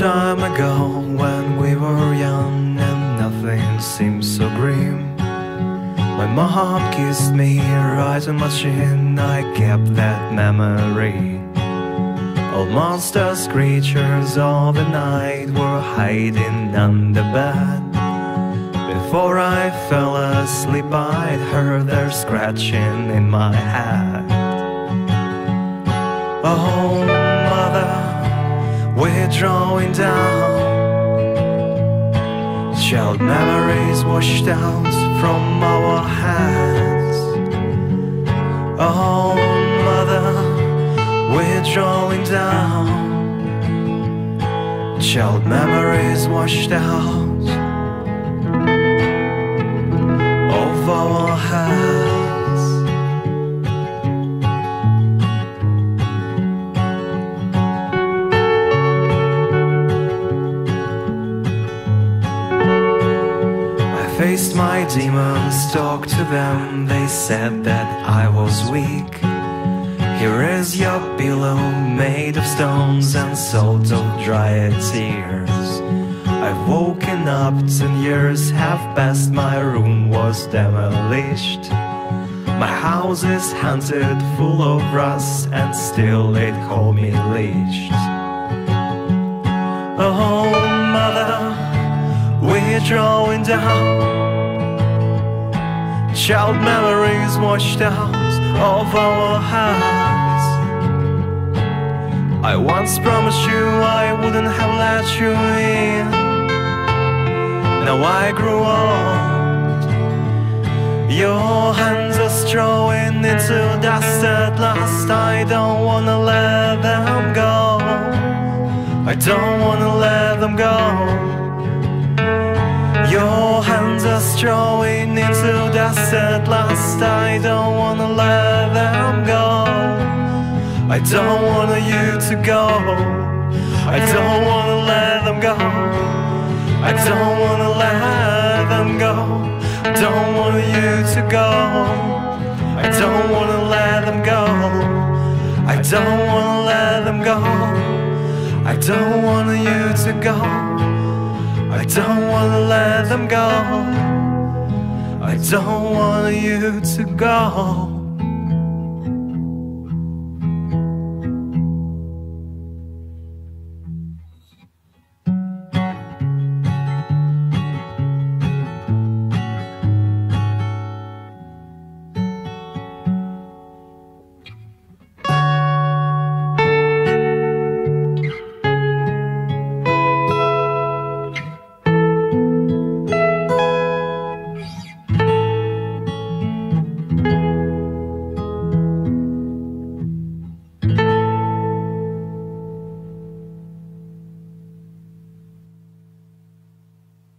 time ago when we were young and nothing seemed so grim. When my heart kissed me right on my chin, I kept that memory. All monsters, creatures of the night were hiding under bed. Before I fell asleep, I heard their scratching in my head. Oh we're drawing down. Child memories washed out from our hands. Oh, mother, we're drawing down. Child memories washed out of our hands. Faced my demons, talked to them. They said that I was weak. Here is your pillow made of stones and salt of dried tears. I've woken up, ten years have passed, my room was demolished. My house is haunted, full of rust, and still it hold me leashed. Oh, we're drawing down. Child memories washed out of our hearts I once promised you I wouldn't have let you in. Now I grew old Your hands are strolling into dust at last. I don't wanna let them go. I don't wanna let them go Your hands are strolling into dust at last. I don't wanna let them go. I don't want you to go. I don't wanna let them go. I don't wanna let them go. I don't want you to go. I don't wanna let them go. I don't wanna let them go. I don't want you to go I don't wanna let them go. I don't want you to go